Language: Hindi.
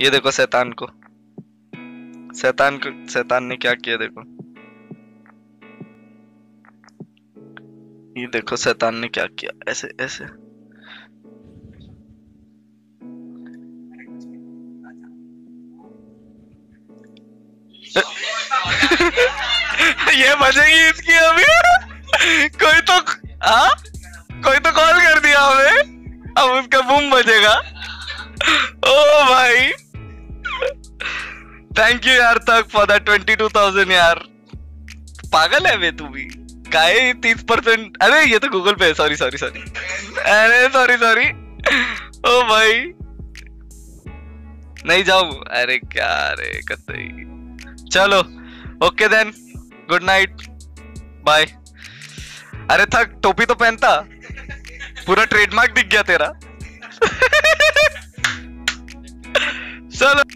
ये देखो शैतान को। शैतान को शैतान ने क्या किया देखो? ये देखो शैतान ने क्या किया? ऐसे ऐसे। ये बजेगी इसकी अभी। कोई तो हाँ कोई तो कॉल कर दिया हमें। अब उसका बूम बजेगा। ओ थैंक यू यार, तक for the twenty two thousand यार। पागल है वे तू भी। काहे तीस परसेंट। अरे, ये तो गूगल पे है। सॉरी सॉरी सॉरी अरे सॉरी सॉरी ओ भाई नहीं जाऊ। अरे, क्या रे, कतई। चलो। Okay then good night bye अरे, थक। टोपी तो पहनता। पूरा ट्रेडमार्क दिख गया तेरा। चलो।